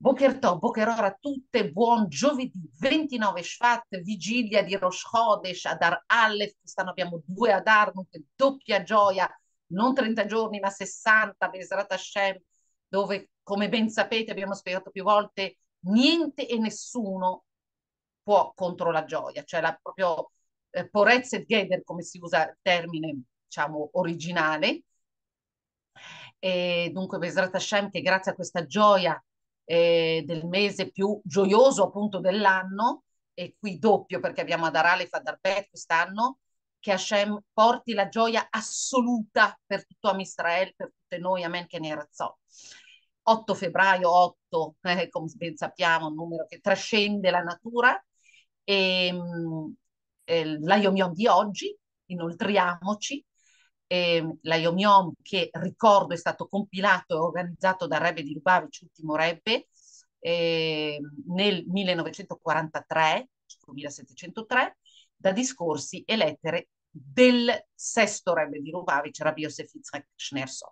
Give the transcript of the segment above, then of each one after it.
Boker Tov, Boker a tutte, buon giovedì 29 Shvat, vigilia di Rosh Chodesh, Adar Aleph, quest'anno abbiamo due Adar, doppia gioia, non 30 giorni ma 60, Besrat Hashem, dove come ben sapete abbiamo spiegato più volte, niente e nessuno può contro la gioia, cioè la proprio eh, porezza e geder, come si usa il termine diciamo originale, e dunque Besrat Hashem che grazie a questa gioia eh, del mese più gioioso appunto dell'anno, e qui doppio perché abbiamo Adar e Adarbet quest'anno, che Hashem porti la gioia assoluta per tutto Am per tutte noi, amen, che ne razzò. 8 febbraio, 8, eh, come ben sappiamo, un numero che trascende la natura, e, eh, la Yom Yom di oggi, inoltriamoci, eh, la Yom Yom che ricordo è stato compilato e organizzato da Rebbe di Lubavitch, ultimo Rebbe, eh, nel 1943, 1703, da discorsi e lettere del sesto Rebbe di Lubavitch, Rabbi Yosef Yitzhak Schneerson.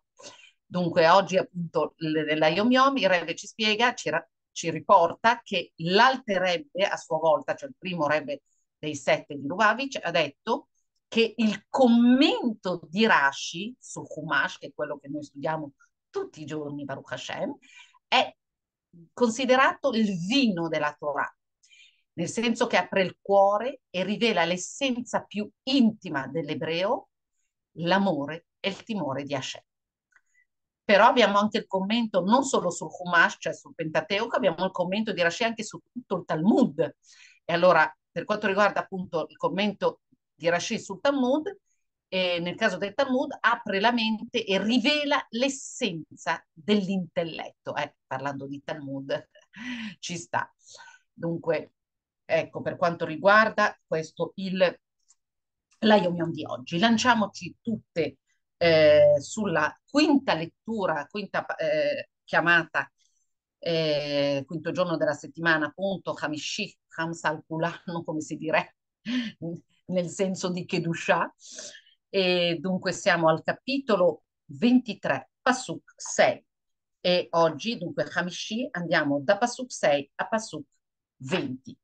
Dunque oggi appunto la Yom Yom il Rebbe ci spiega, ci, ci riporta che l'Alte Rebbe a sua volta, cioè il primo Rebbe dei sette di Lubavitch, ha detto che il commento di Rashi sul Humash, che è quello che noi studiamo tutti i giorni, Baruch Hashem, è considerato il vino della Torah, nel senso che apre il cuore e rivela l'essenza più intima dell'ebreo, l'amore e il timore di Hashem. Però abbiamo anche il commento non solo sul Humash, cioè sul Pentateuco, abbiamo il commento di Rashi anche su tutto il Talmud. E allora, per quanto riguarda appunto il commento di Rashid sul Talmud, e nel caso del Talmud apre la mente e rivela l'essenza dell'intelletto. Eh, parlando di Talmud, ci sta. Dunque, ecco, per quanto riguarda questo, il, la Yom di oggi. Lanciamoci tutte eh, sulla quinta lettura, quinta eh, chiamata, eh, quinto giorno della settimana, appunto, Hamishi, Hamsal Kulano, come si direbbe nel senso di Kedusha. E dunque siamo al capitolo 23, Pasuk 6. E oggi, dunque, Hamishi, andiamo da Pasuk 6 a Pasuk 20.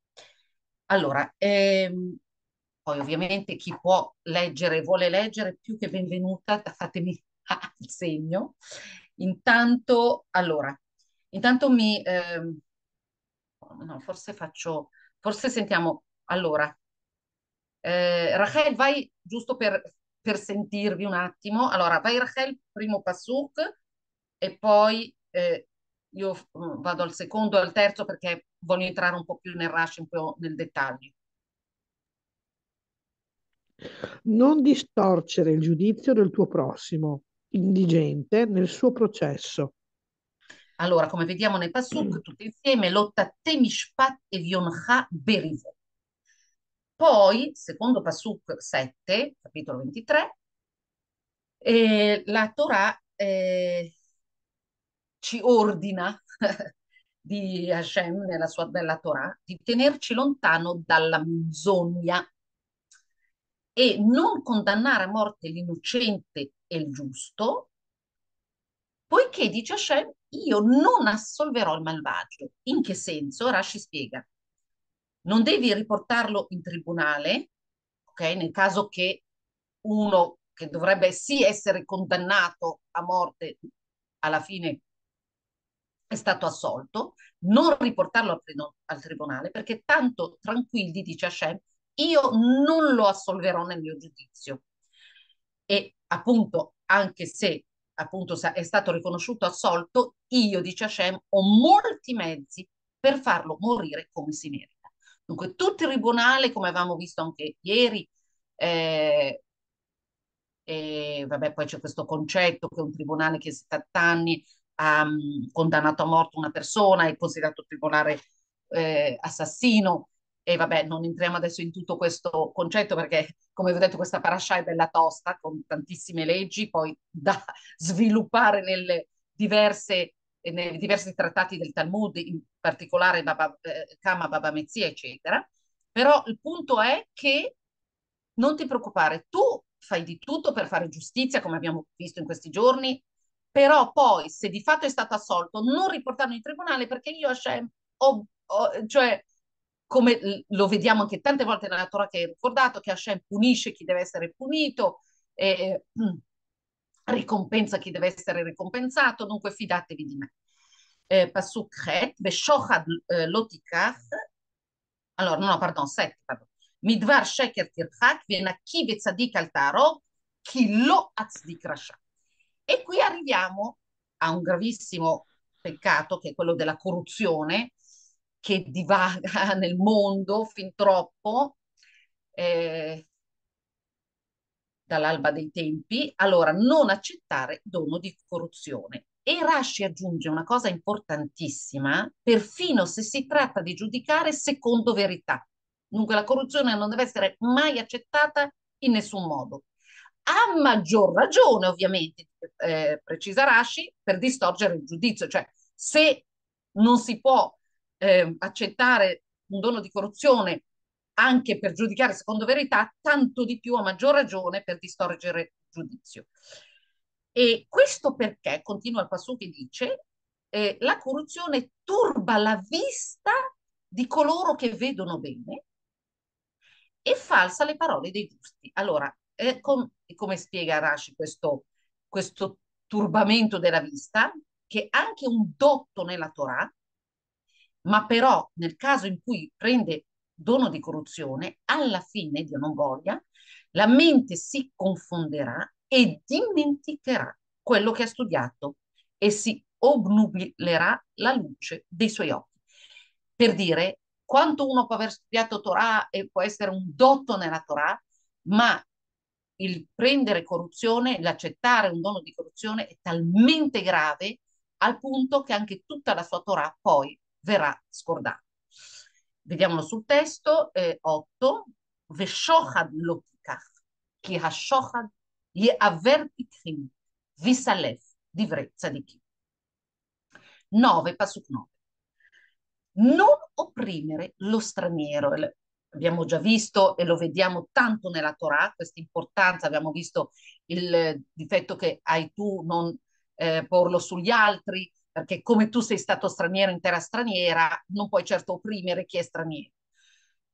Allora, ehm, poi ovviamente chi può leggere, vuole leggere, più che benvenuta, fatemi il segno. Intanto, allora, intanto mi... Ehm, no, forse faccio... Forse sentiamo... Allora, eh, Rachel, vai giusto per, per, sentirvi un attimo. Allora, vai Rachel, primo pasuk e poi eh, io mm, vado al secondo e al terzo perché voglio entrare un po' più nel rush, un po' nel dettaglio. Non distorcere il giudizio del tuo prossimo, indigente nel suo processo. Allora, come vediamo nel pasuk, tutti insieme, lotta temishpat e vioncha berivo. Poi, secondo Pasuk 7, capitolo 23, eh, la Torah eh, ci ordina di Hashem nella sua bella Torah di tenerci lontano dalla menzogna e non condannare a morte l'innocente e il giusto, poiché dice Hashem, io non assolverò il malvagio. In che senso? Rashi spiega non devi riportarlo in tribunale, ok? Nel caso che uno che dovrebbe sì essere condannato a morte alla fine è stato assolto, non riportarlo al, al tribunale perché tanto tranquilli, dice Hashem, io non lo assolverò nel mio giudizio. E appunto, anche se appunto è stato riconosciuto assolto, io, dice Hashem, ho molti mezzi per farlo morire come si merita. Dunque, tutto il tribunale, come avevamo visto anche ieri, eh, e vabbè, poi c'è questo concetto che un tribunale che 70 anni ha um, condannato a morte una persona è considerato tribunale eh, assassino. E vabbè, non entriamo adesso in tutto questo concetto perché, come vi ho detto, questa parasha è bella tosta, con tantissime leggi, poi da sviluppare nelle diverse nei diversi trattati del Talmud, in particolare Baba, eh, Kama Baba Mezzia, eccetera. Però il punto è che non ti preoccupare, tu fai di tutto per fare giustizia, come abbiamo visto in questi giorni, però poi se di fatto è stato assolto non riportarlo in tribunale perché io Hashem ho, ho, cioè come lo vediamo anche tante volte nella Torah che hai ricordato che Hashem punisce chi deve essere punito eh, ricompensa chi deve essere ricompensato, dunque fidatevi di me. Eh, beshochad eh, lotikach, allora no, pardon, set, pardon. Midvar sheker tirchak, venakiv etzadik altaro, kilo atzdik rasha. E qui arriviamo a un gravissimo peccato che è quello della corruzione che divaga nel mondo fin troppo, eh, dall'alba dei tempi. Allora, non accettare dono di corruzione. E Rashi aggiunge una cosa importantissima, perfino se si tratta di giudicare secondo verità. Dunque la corruzione non deve essere mai accettata in nessun modo a maggior ragione, ovviamente, eh, precisa Rashi, per distorcere il giudizio. Cioè, se non si può eh, accettare un dono di corruzione anche per giudicare secondo verità, tanto di più a maggior ragione per distorcere il giudizio. E questo perché, continua il passo che dice, eh, la corruzione turba la vista di coloro che vedono bene e falsa le parole dei giusti. Allora, eh, com come spiega Rashi questo, questo turbamento della vista, che è anche un dotto nella Torah, ma però nel caso in cui prende dono di corruzione, alla fine, Dio non voglia, la mente si confonderà e dimenticherà quello che ha studiato e si obnubilerà la luce dei suoi occhi. Per dire quanto uno può aver studiato Torah e può essere un dotto nella Torah, ma il prendere corruzione, l'accettare un dono di corruzione è talmente grave al punto che anche tutta la sua Torah poi verrà scordata. Vediamolo sul testo, eh, 8, Veshochad lo tikach, ki hashochad ye'aver pikrim, visalef, divrei tzadikim. 9, pasuk 9. Non opprimere lo straniero, abbiamo già visto e lo vediamo tanto nella Torah, questa importanza, abbiamo visto il difetto che hai tu non eh, porlo sugli altri, perché come tu sei stato straniero in terra straniera, non puoi certo opprimere chi è straniero,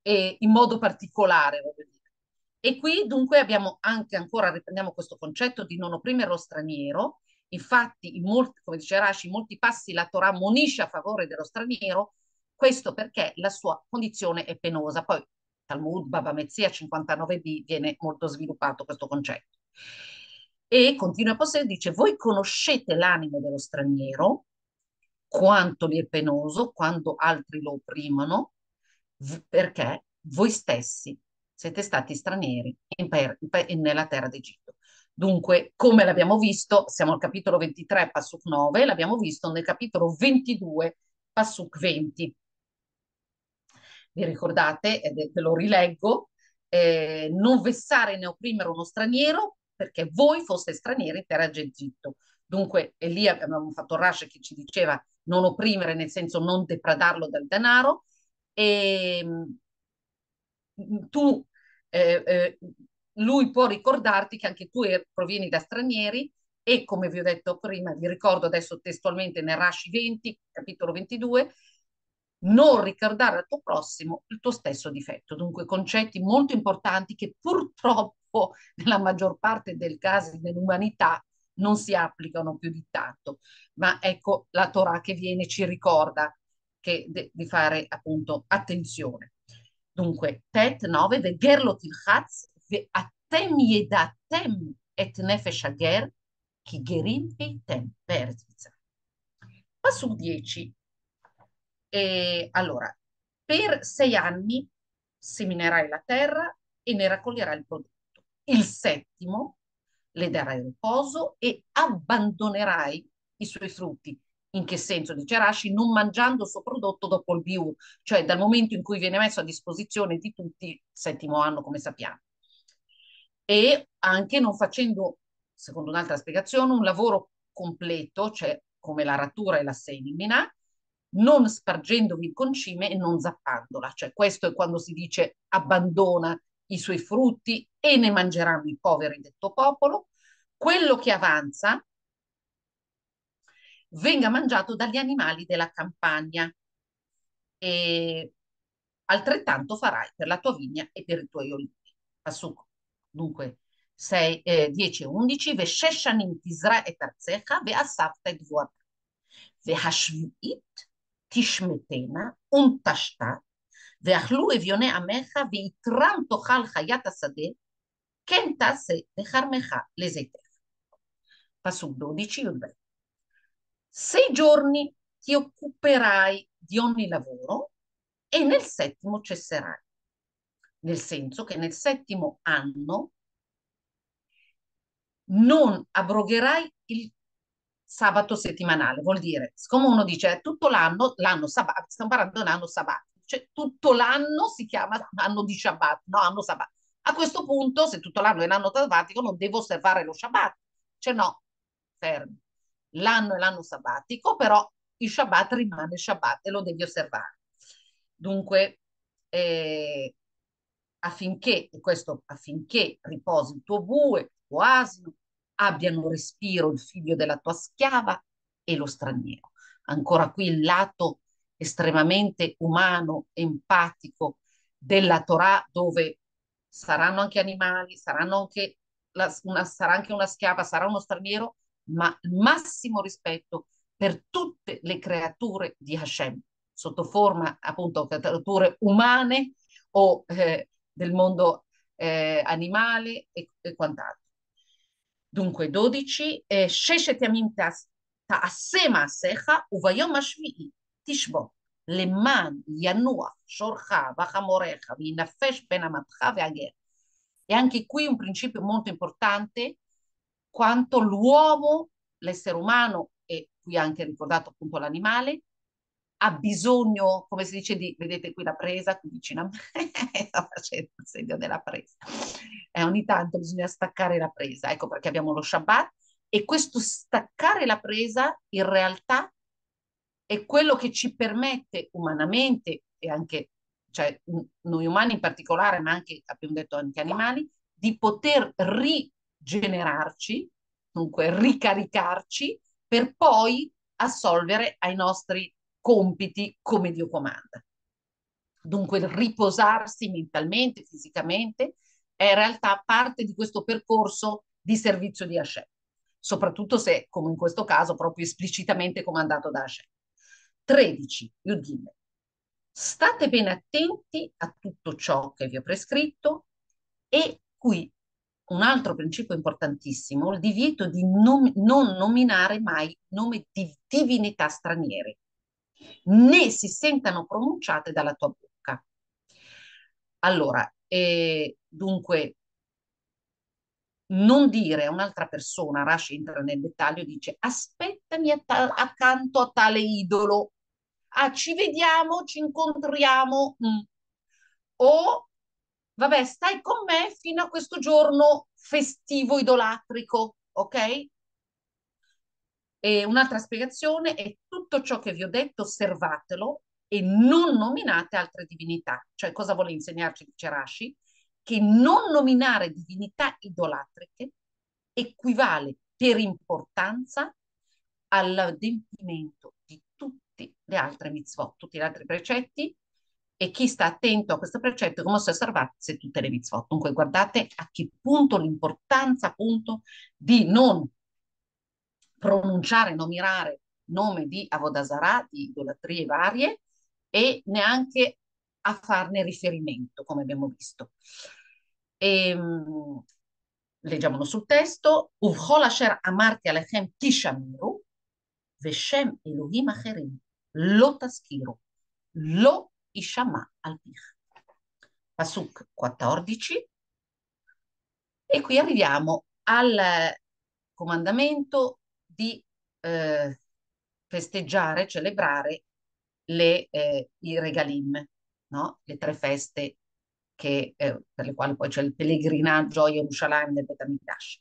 e in modo particolare, voglio dire. E qui dunque abbiamo anche ancora, riprendiamo questo concetto di non opprimere lo straniero, infatti in molti, come dice Rashi, in molti passi la Torah monisce a favore dello straniero, questo perché la sua condizione è penosa. Poi Talmud, Baba Mezzia 59b viene molto sviluppato questo concetto. E continua a possedere, dice, voi conoscete l'animo dello straniero, quanto gli è penoso, quando altri lo opprimono, perché voi stessi siete stati stranieri in in, nella terra d'Egitto. Dunque, come l'abbiamo visto, siamo al capitolo 23, Passuk 9, l'abbiamo visto nel capitolo 22, Passuk 20 vi ricordate, e ve lo rileggo, eh, non vessare né opprimere uno straniero perché voi foste stranieri in terra d'Egitto. Dunque, e lì abbiamo fatto Rash che ci diceva non opprimere, nel senso non depradarlo del denaro, e mm, tu, eh, eh, lui può ricordarti che anche tu provieni da stranieri e come vi ho detto prima, vi ricordo adesso testualmente nel Rashi 20, capitolo 22, non ricordare al tuo prossimo il tuo stesso difetto. Dunque concetti molto importanti che purtroppo nella maggior parte dei casi dell'umanità non si applicano più di tanto. Ma ecco la Torah che viene ci ricorda che de- di fare appunto attenzione. Dunque, Tet 9, Vegerlo tilchatz, atem yedatem et nefesh ager, ki gerim heitem, Perzviza. Passo 10, e, allora, per sei anni seminerai la terra e ne raccoglierai il prodotto. Il settimo le darai riposo e abbandonerai i suoi frutti. In che senso? Dice Rashi, non mangiando il suo prodotto dopo il biur, cioè dal momento in cui viene messo a disposizione di tutti, settimo anno come sappiamo. E anche non facendo, secondo un'altra spiegazione, un lavoro completo, cioè come la rattura e la semina, non spargendovi il concime e non zappandola. Cioè questo è quando si dice abbandona i suoi frutti e ne mangeranno i poveri detto popolo, quello che avanza venga mangiato dagli animali della campagna e altrettanto farai per la tua vigna e per i tuoi olivi. Passuco. Dunque, 6, eh, 10 e 11, Vesheshanim tisra e tarzecha, veasafta et vuata, vehashviit tishmetena, un untashta, ואכלו אביוני עמך, ויתרם תאכל חיית השדה, כן תעשה לכרמך לזיתך. Pasuk 12, י"ב. Sei giorni ti occuperai di ogni lavoro e nel settimo cesserai. Nel senso che nel settimo anno non abrogherai il sabato settimanale, vuol dire, siccome uno dice tutto l'anno, l'anno sabato, stiamo parlando di un anno sabbatico, cioè tutto l'anno si chiama anno di Shabbat, no, anno sabbatico. A questo punto, se tutto l'anno è l'anno sabbatico, non devo osservare lo Shabbat. Cioè no, fermi. L'anno è l'anno sabbatico, però il Shabbat rimane Shabbat e lo devi osservare. Dunque, eh, affinché, questo affinché riposi il tuo bue, il tuo asino, abbiano respiro il figlio della tua schiava e lo straniero. Ancora qui il lato estremamente umano, empatico della Torah, dove saranno anche animali, saranno anche la, una, sarà anche una schiava, sarà uno straniero, ma il massimo rispetto per tutte le creature di Hashem, sotto forma appunto creature umane o eh, del mondo eh, animale e, e, quant'altro. Dunque 12, eh, Sheshet Yamim Ta'asema Secha Uvayom Ashvi'i תשבות למען ינוח שורך וחמורך וינפש בין אמתך והגר. E anche qui un principio molto importante, quanto l'uomo, l'essere umano e qui anche ricordato appunto l'animale, ha bisogno, come si dice, di, vedete qui la presa, qui vicino a me, sta facendo il segno della presa. E ogni tanto bisogna staccare la presa, ecco perché abbiamo lo Shabbat, e questo staccare la presa in realtà è quello che ci permette umanamente, e anche, cioè noi umani in particolare, ma anche, abbiamo detto anche animali, di poter rigenerarci, dunque ricaricarci, per poi assolvere ai nostri compiti come Dio comanda. Dunque riposarsi mentalmente, fisicamente, è in realtà parte di questo percorso di servizio di Hashem, soprattutto se, come in questo caso, proprio esplicitamente comandato da Hashem. 13. Yudgim. State ben attenti a tutto ciò che vi ho prescritto e qui un altro principio importantissimo, il divieto di nom non nominare mai nome di divinità straniere né si sentano pronunciate dalla tua bocca. Allora, eh, dunque, non dire a un'altra persona, Rashi entra nel dettaglio, dice aspettami accanto a tale idolo, ah, ci vediamo, ci incontriamo, mm. o vabbè, stai con me fino a questo giorno festivo idolatrico, ok? E un'altra spiegazione è tutto ciò che vi ho detto, osservatelo e non nominate altre divinità. Cioè, cosa vuole insegnarci dice Rashi? Che non nominare divinità idolatriche equivale per importanza all'adempimento di tutte le altre mitzvot, tutti gli altri precetti e chi sta attento a questo precetto come se osservasse tutte le mitzvot. Dunque guardate a che punto l'importanza appunto di non pronunciare, nominare nome di Avodasarà, di idolatrie varie, e neanche a farne riferimento, come abbiamo visto. E, um, leggiamolo sul testo. Uvchol asher amarti alechem tishamiru, veshem Elohim acherim, lo taskiru, lo ishama al pich. Pasuk 14. E qui arriviamo al comandamento di eh, festeggiare, celebrare le, eh, i regalim, no? le tre feste che, eh, per le quali poi c'è il pellegrinaggio Gerusalemme del Betamigdash.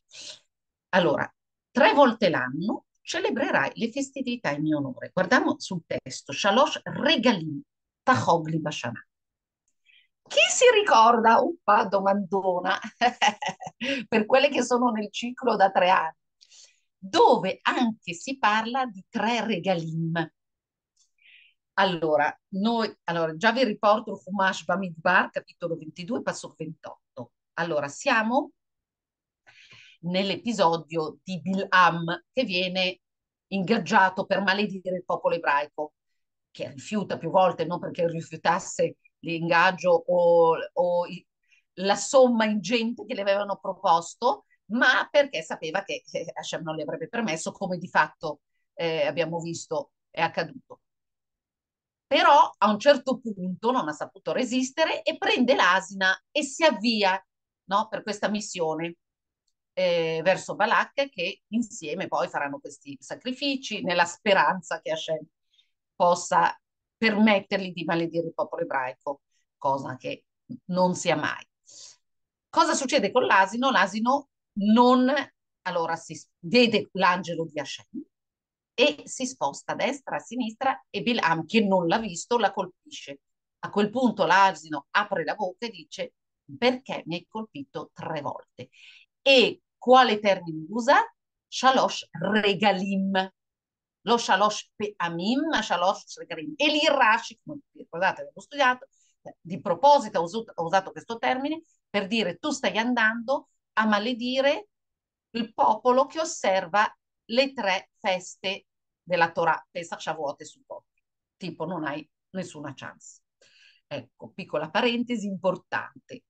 Allora, tre volte l'anno celebrerai le festività in mio onore. Guardiamo sul testo, Shalosh Regalim, Tachogli Bashana. Chi si ricorda, uppa domandona, per quelle che sono nel ciclo da tre anni, dove anche si parla di tre regalim. Allora, noi, allora, già vi riporto il Humash Bamidbar, capitolo 22, passo 28. Allora, siamo nell'episodio di Bil'am che viene ingaggiato per maledire il popolo ebraico, che rifiuta più volte, non perché rifiutasse l'ingaggio o, o la somma ingente che le avevano proposto, ma perché sapeva che Hashem non le avrebbe permesso, come di fatto eh, abbiamo visto è accaduto. Però a un certo punto non ha saputo resistere e prende l'asina e si avvia no, per questa missione eh, verso Balak che insieme poi faranno questi sacrifici nella speranza che Hashem possa permettergli di maledire il popolo ebraico, cosa che non sia mai. Cosa succede con l'asino? L'asino non, allora si vede l'angelo di Hashem e si sposta a destra, a sinistra e Bilam, che non l'ha visto, la colpisce. A quel punto l'asino apre la bocca e dice perché mi hai colpito tre volte? E quale termine usa? Shalosh regalim. Lo shalosh pe'amim, shalosh regalim. E lì Rashi, come ricordate, avevo studiato, di proposito ha usato, ha usato questo termine per dire tu stai andando a maledire il popolo che osserva le tre feste della Torah, Pesach, Shavuot e Sukkot. Tipo, non hai nessuna chance. Ecco, piccola parentesi importante.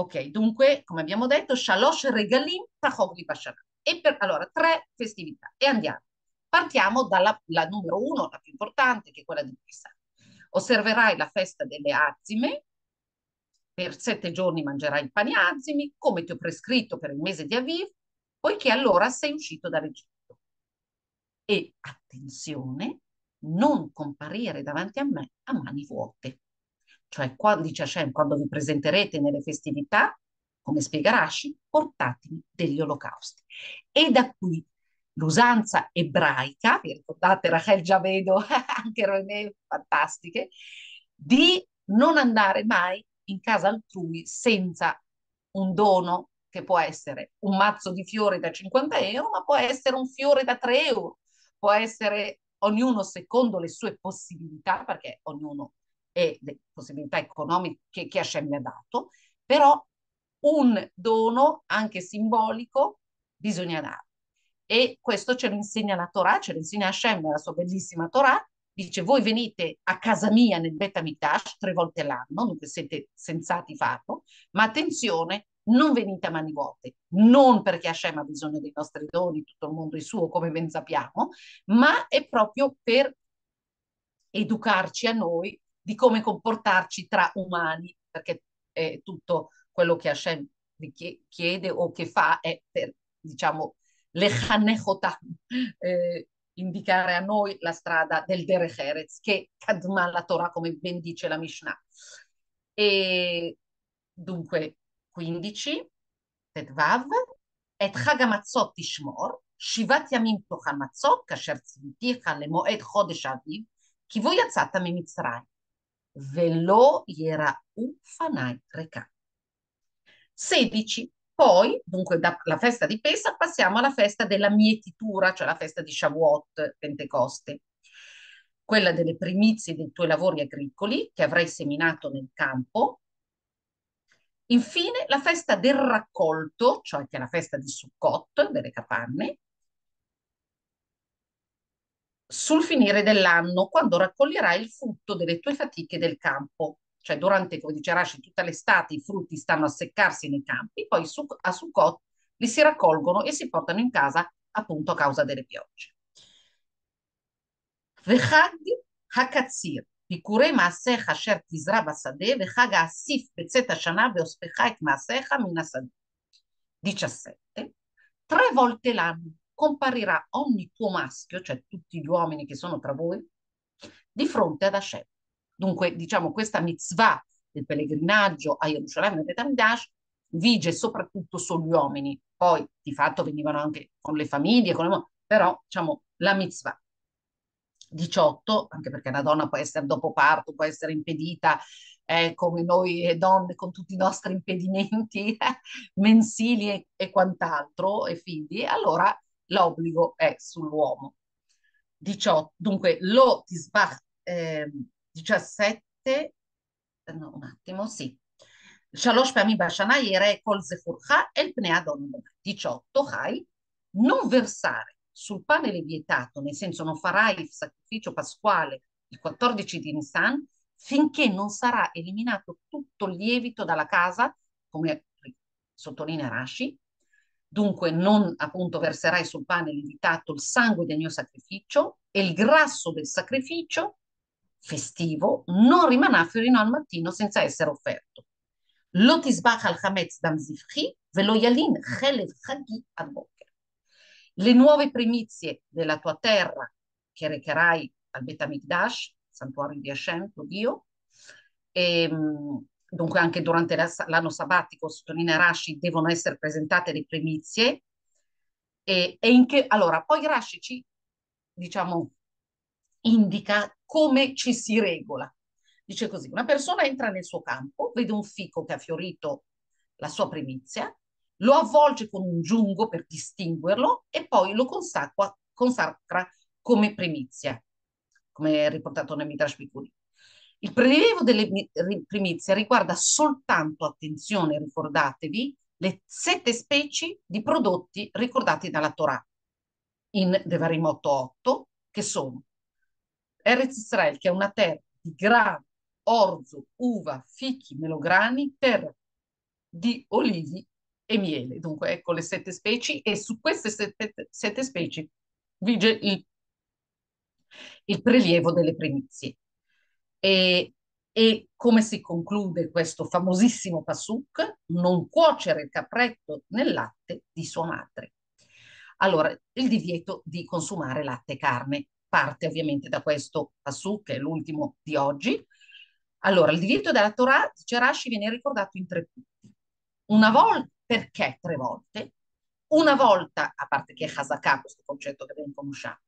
Ok, dunque, come abbiamo detto, Shalosh Regalim Tahogli Bashana. E per, allora, tre festività. E andiamo. Partiamo dalla la numero uno, la più importante, che è quella di Pesach. Osserverai la festa delle azime, per sette giorni mangerai i pani azimi, come ti ho prescritto per il mese di Aviv, poiché allora sei uscito dall'Egitto. E attenzione, non comparire davanti a me a mani vuote. Cioè, quando dice Hashem, quando vi presenterete nelle festività, come spiega Rashi, portatemi degli olocausti. E da qui l'usanza ebraica, vi ricordate Rachel già vedo, anche René, fantastiche, di non andare mai in casa altrui senza un dono che può essere un mazzo di fiori da 50 euro, ma può essere un fiore da 3 euro, può essere ognuno secondo le sue possibilità, perché ognuno e le possibilità economiche che Hashem mi ha dato, però un dono anche simbolico bisogna dare. E questo ce lo insegna la Torah, ce lo insegna Hashem nella sua bellissima Torah, dice voi venite a casa mia nel Bet Amitash tre volte l'anno, dunque siete sensati farlo, ma attenzione, non venite a mani vuote, non perché Hashem ha bisogno dei nostri doni, tutto il mondo è suo, come ben sappiamo, ma è proprio per educarci a noi di come comportarci tra umani, perché è tutto quello che Hashem vi chiede o che fa è per, diciamo, lechanechotam, eh, indicare a noi la strada del Derech Eretz, che kadma la Torah, come ben dice la Mishnah. E dunque, 15, Tedvav, et חג המצות תשמור, שבעת ימים תאכל מצות, כאשר ציוויתיך למועד חודש האביב, כי בו יצאת ממצרים. Velo era ufanai reca. 16. Poi, dunque, dalla festa di Pesa passiamo alla festa della mietitura, cioè la festa di Shavuot, Pentecoste, quella delle primizie dei tuoi lavori agricoli che avrai seminato nel campo. Infine, la festa del raccolto, cioè che è la festa di Sukkot, delle capanne, sul finire dell'anno, quando raccoglierai il frutto delle tue fatiche del campo. Cioè durante, come dice Rashi, tutta l'estate i frutti stanno a seccarsi nei campi, poi su, a Sukkot li si raccolgono e si portano in casa appunto a causa delle piogge. וחג הקציר, ביקורי מעשיך אשר תזרע בשדה, וחג האסיף בצאת השנה ואוספך את מעשיך מן השדה. 17. Tre volte l'anno comparirà ogni tuo maschio, cioè tutti gli uomini che sono tra voi, di fronte ad Hashem. Dunque, diciamo, questa mitzvah del pellegrinaggio a Gerusalemme e Betamidash vige soprattutto sugli uomini, poi di fatto venivano anche con le famiglie, con le... però diciamo la mitzvah. 18, anche perché la donna può essere dopo parto, può essere impedita eh, come noi donne con tutti i nostri impedimenti mensili e, e quant'altro e figli, allora l'obbligo è sull'uomo. 18, dunque lo Tisbach ehm, eh, 17, no, un attimo, sì. Shalosh Pamim Bashana Yere Kol Zefurcha El Pneadon 18, Hai, non versare sul pane levietato, nel senso non farai il sacrificio pasquale il 14 di Nisan, finché non sarà eliminato tutto il lievito dalla casa, come sottolinea Rashi, dunque non appunto verserai sul pane lievitato il sangue del mio sacrificio e il grasso del sacrificio festivo non rimarrà fino al mattino senza essere offerto. Lo tisbach al chametz dam zivchi ve lo yalin chelev chagi al boker. Le nuove primizie della tua terra che recherai al Betamikdash, santuario di Hashem, tuo Dio, e, ehm, dunque anche durante l'anno sabbatico, sottolinea Rashi, devono essere presentate le primizie. E, e in che, allora, poi Rashi ci, diciamo, indica come ci si regola. Dice così, una persona entra nel suo campo, vede un fico che ha fiorito la sua primizia, lo avvolge con un giungo per distinguerlo e poi lo consacra, consacra come primizia, come riportato nel Midrash Bikuri. Il prelievo delle primizie riguarda soltanto, attenzione, ricordatevi, le sette specie di prodotti ricordati dalla Torah in Devarim 8.8, che sono Eretz Israel, che è una terra di grano, orzo, uva, fichi, melograni, terra di olivi e miele. Dunque, ecco le sette specie e su queste sette, sette specie vige il, il prelievo delle primizie. E, e come si conclude questo famosissimo pasuk? Non cuocere il capretto nel latte di sua madre. Allora, il divieto di consumare latte e carne parte ovviamente da questo pasuk, che è l'ultimo di oggi. Allora, il divieto della Torah, dice Rashi, viene ricordato in tre punti. Una volta, perché tre volte? Una volta, a parte che è Hazakah, questo concetto che ben conosciamo,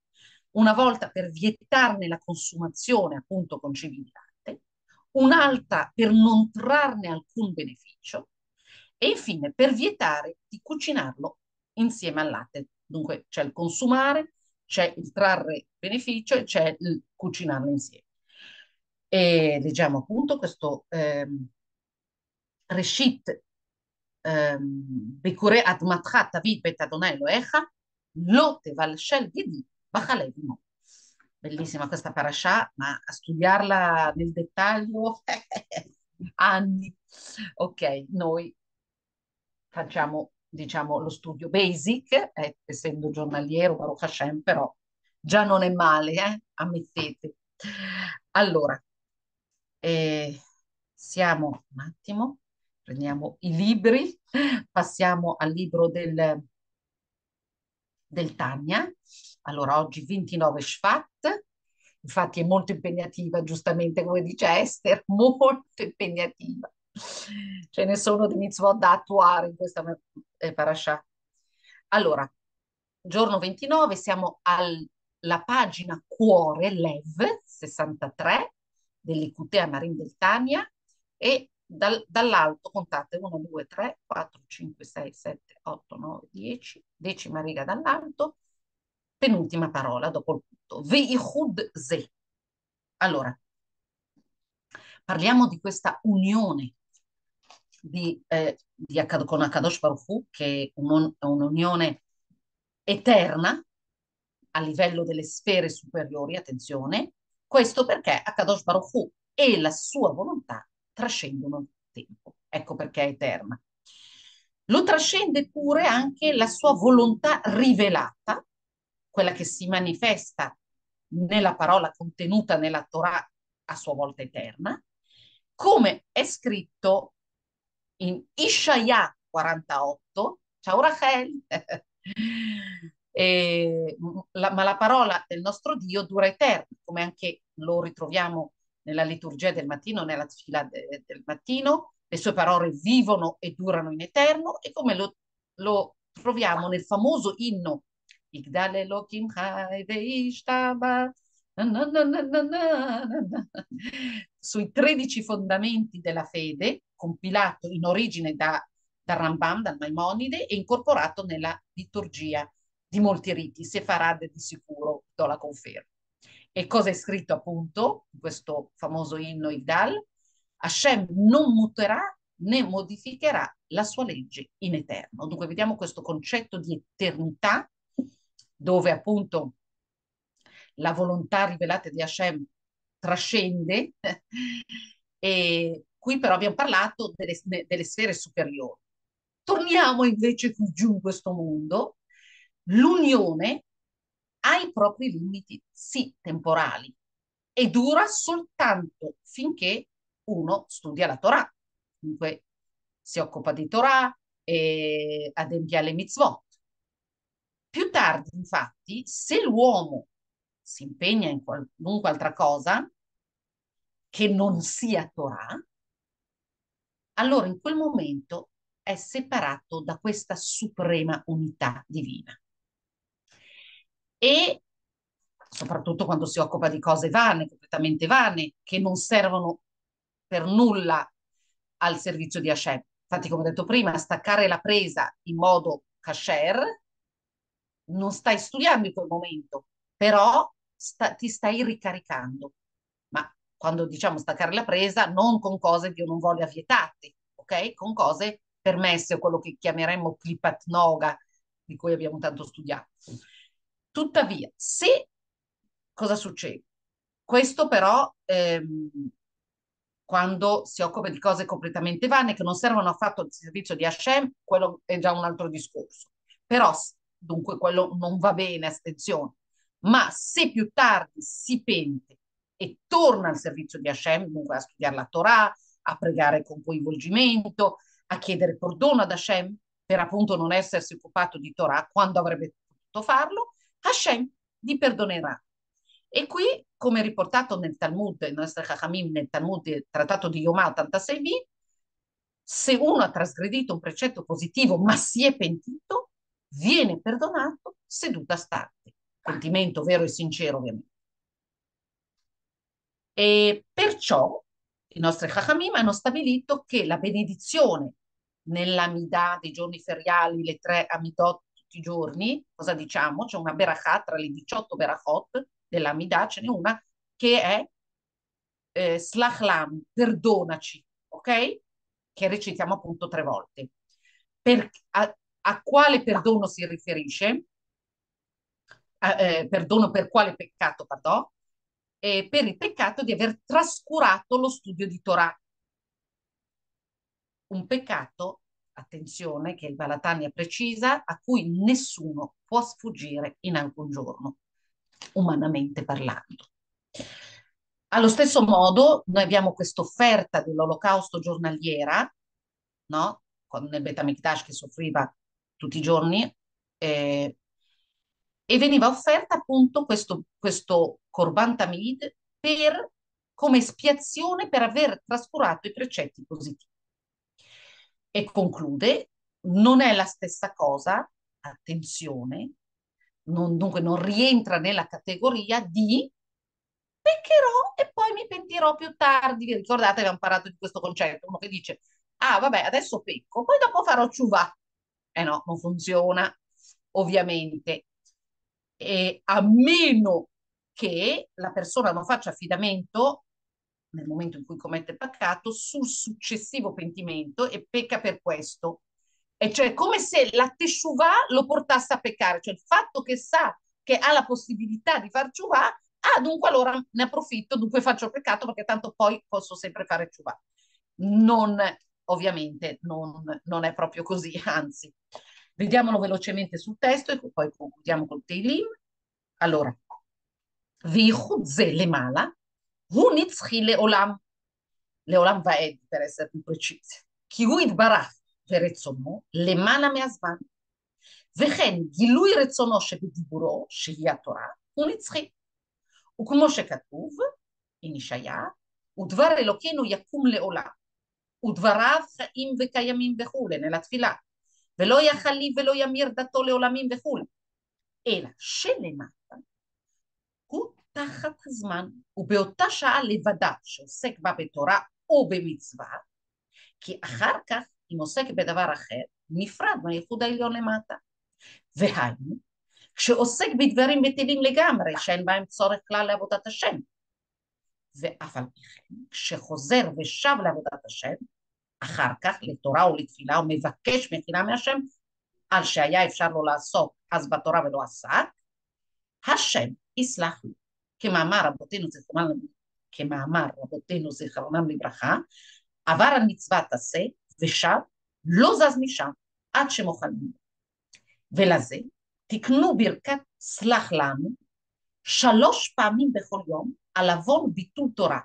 una volta per vietarne la consumazione appunto con civiltà, un'altra per non trarne alcun beneficio e infine per vietare di cucinarlo insieme al latte. Dunque c'è il consumare, c'è il trarre beneficio e c'è il cucinarlo insieme. E leggiamo appunto questo ehm, Reshit ehm, Bekure Admatcha Tavid Bet Adonai Eloecha Lo Teval Shel Gedi Bachalev Bellissima questa parasha, ma a studiarla nel dettaglio anni. Ok, noi facciamo, diciamo, lo studio basic, eh, essendo giornaliero, Baruch Hashem, però già non è male, eh? ammettete. Allora, eh, siamo un attimo, prendiamo i libri, passiamo al libro del, del Tania. Allora, oggi 29 Shvat, infatti è molto impegnativa, giustamente come dice Esther, molto impegnativa. Ce ne sono di mitzvot da attuare in questa eh, parasha. Allora, giorno 29, siamo alla pagina Cuore, Lev, 63, dell'Icutea Marin del Tania, e dal, dall'alto contate 1, 2, 3, 4, 5, 6, 7, 8, 9, 10, decima riga dall'alto, penultima parola dopo il punto. Veihud ze. Allora, parliamo di questa unione di, eh, di Akkad, con Akadosh Baruch che è un'unione eterna a livello delle sfere superiori, attenzione, questo perché Akadosh Baruch e la sua volontà trascendono il tempo. Ecco perché è eterna. Lo trascende pure anche la sua volontà rivelata, quella che si manifesta nella parola contenuta nella Torah a sua volta eterna, come è scritto in Ishaya 48, ciao Rachel, e, la, ma la parola del nostro Dio dura eterna, come anche lo ritroviamo nella liturgia del mattino, nella fila de, del mattino, le sue parole vivono e durano in eterno, e come lo, lo troviamo nel famoso inno Igdal Elohim Veishtaba sui 13 fondamenti della fede, compilato in origine da, da Rambam, dal Maimonide, e incorporato nella liturgia di molti riti, se Farad di sicuro do la conferma. E cosa è scritto appunto in questo famoso inno Igdal? Hashem non muterà né modificherà la sua legge in eterno. Dunque vediamo questo concetto di eternità dove appunto la volontà rivelata di Hashem trascende e qui però abbiamo parlato delle, delle sfere superiori. Torniamo invece qui giù in questo mondo. L'unione i propri limiti, sì, temporali, e dura soltanto finché uno studia la Torah. Dunque si occupa di Torah e adempie alle mitzvot. Più tardi, infatti, se l'uomo si impegna in qualunque altra cosa che non sia Torah, allora in quel momento è separato da questa suprema unità divina. E soprattutto quando si occupa di cose vane, completamente vane, che non servono per nulla al servizio di Hashem. Infatti, come ho detto prima, staccare la presa in modo kasher non stai studiando in quel momento, però sta, ti stai ricaricando. Ma quando diciamo staccare la presa, non con cose che io non voglia vietate, ok? Con cose permesse quello che chiameremmo klipat noga, di cui abbiamo tanto studiato. Tuttavia, se cosa succede? Questo però ehm, quando si occupa di cose completamente vane che non servono affatto al servizio di Hashem, quello è già un altro discorso. Però, dunque, quello non va bene, attenzione. Ma se più tardi si pente e torna al servizio di Hashem, dunque a studiare la Torah, a pregare con coinvolgimento, a chiedere perdono ad Hashem per appunto non essersi occupato di Torah quando avrebbe potuto farlo, Hashem gli perdonerà. E qui, come riportato nel Talmud, nel nostro Chachamim, nel Talmud, il trattato di Yomà 86b, se uno ha trasgredito un precetto positivo ma si è pentito, viene perdonato seduta stante. Pentimento vero e sincero, ovviamente. E perciò i nostri Chachamim hanno stabilito che la benedizione nell'Amidà dei giorni feriali, le tre Amidot tutti i giorni, cosa diciamo? C'è una Berachà tra le 18 Berachot, dell'Amidà, ce n'è una che è eh, Slachlam, perdonaci, ok? Che recitiamo appunto tre volte. Per, a, a quale perdono si riferisce? A, eh, perdono per quale peccato, pardon? Eh, per il peccato di aver trascurato lo studio di Torah. Un peccato, attenzione, che il Balatania precisa, a cui nessuno può sfuggire in alcun giorno umanamente parlando. Allo stesso modo, noi abbiamo questa offerta dell'olocausto giornaliera, no? Con nel Betamikdash che soffriva tutti i giorni, eh, e veniva offerta appunto questo, questo Tamid per, come espiazione per aver trascurato i precetti positivi. E conclude, non è la stessa cosa, attenzione, non, dunque non rientra nella categoria di peccherò e poi mi pentirò più tardi. Ricordate, abbiamo parlato di questo concetto, uno che dice, ah vabbè, adesso pecco, poi dopo farò ciuvà. Eh no, non funziona, ovviamente. E a meno che la persona non faccia affidamento nel momento in cui commette il peccato, sul successivo pentimento e pecca per questo. E cioè come se la Teshuvah lo portasse a peccare, cioè il fatto che sa che ha la possibilità di far ciuvà, ah dunque allora ne approfitto, dunque faccio il peccato perché tanto poi posso sempre fare ciuvà. Non, ovviamente, non, non è proprio così, anzi. Vediamolo velocemente sul testo e poi concludiamo col Teilim. Allora, Vihuzze le mala, הוא נצחי לעולם, לעולם ועד, più precisi. כי הוא יתברך ורצונו למעלה מהזמן. וכן גילוי רצונו שבדיבורו, שהיא התורה, הוא נצחי. וכמו שכתוב, הנה ישעיה, ודבר אלוקינו יקום לעולם, ודבריו חיים וקיימים וכולי, הנה לתפילה, ולא יחלי ולא ימיר דתו לעולמים וכולי, אלא שלמטה תחת הזמן, ובאותה שעה לבדה שעוסק בה בתורה או במצווה, כי אחר כך אם עוסק בדבר אחר, נפרד מהייחוד העליון למטה. והיינו, כשעוסק בדברים בטלים לגמרי, שאין בהם צורך כלל לעבודת השם. ואף על פי כן, כשחוזר ושב לעבודת השם, אחר כך לתורה ולתפילה, הוא מבקש מחילה מהשם, על שהיה אפשר לו לעסוק אז בתורה ולא עסק, השם יסלח לו. כמאמר רבותינו זיכרונם, כמאמר רבותינו זיכרונם לברכה, עבר על מצוות עשה ושב, לא זז משם עד שמוכנים. ולזה תקנו ברכת סלח לנו שלוש פעמים בכל יום על עוון ביטול תורה,